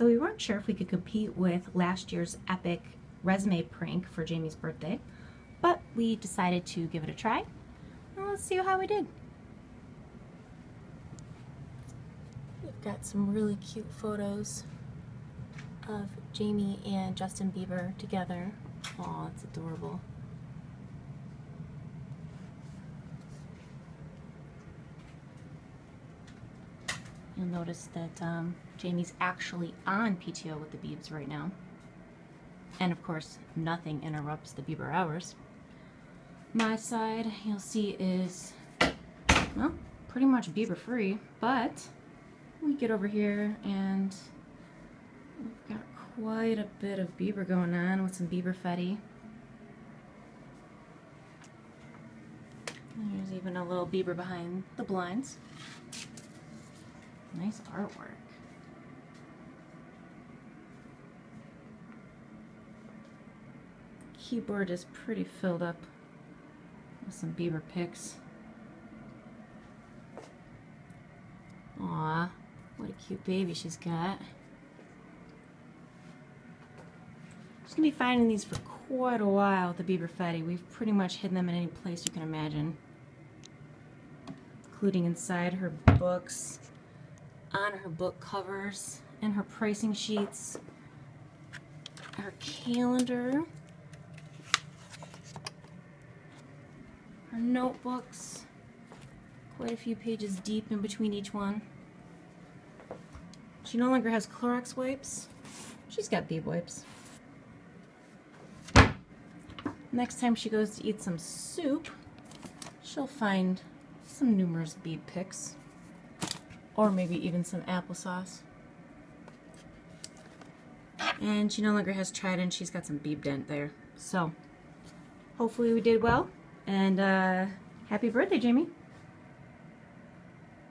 So we weren't sure if we could compete with last year's epic resume prank for Jamey's birthday, but we decided to give it a try. And let's see how we did. We've got some really cute photos of Jamey and Justin Bieber together. Aw, it's adorable. You'll notice that um, Jamey's actually on PTO with the Biebs right now. And of course, nothing interrupts the Bieber hours. My side, you'll see, is, well, pretty much Bieber free, but we get over here and we've got quite a bit of Bieber going on with some Bieber Fetty. There's even a little Bieber behind the blinds. Nice artwork. Keyboard is pretty filled up with some Bieber pics. Aw, what a cute baby she's got. She's gonna be finding these for quite a while, with the Bieber Fetty. We've pretty much hidden them in any place you can imagine. Including inside her books, on her book covers, and her pricing sheets, her calendar, her notebooks, quite a few pages deep in between each one. She no longer has Clorox wipes. She's got Beeb wipes. Next time she goes to eat some soup, she'll find some numerous Beeb pics. Or maybe even some applesauce. And she no longer has Trident, she's got some Beeb Dent there. So, hopefully we did well. And uh, happy birthday, Jamey.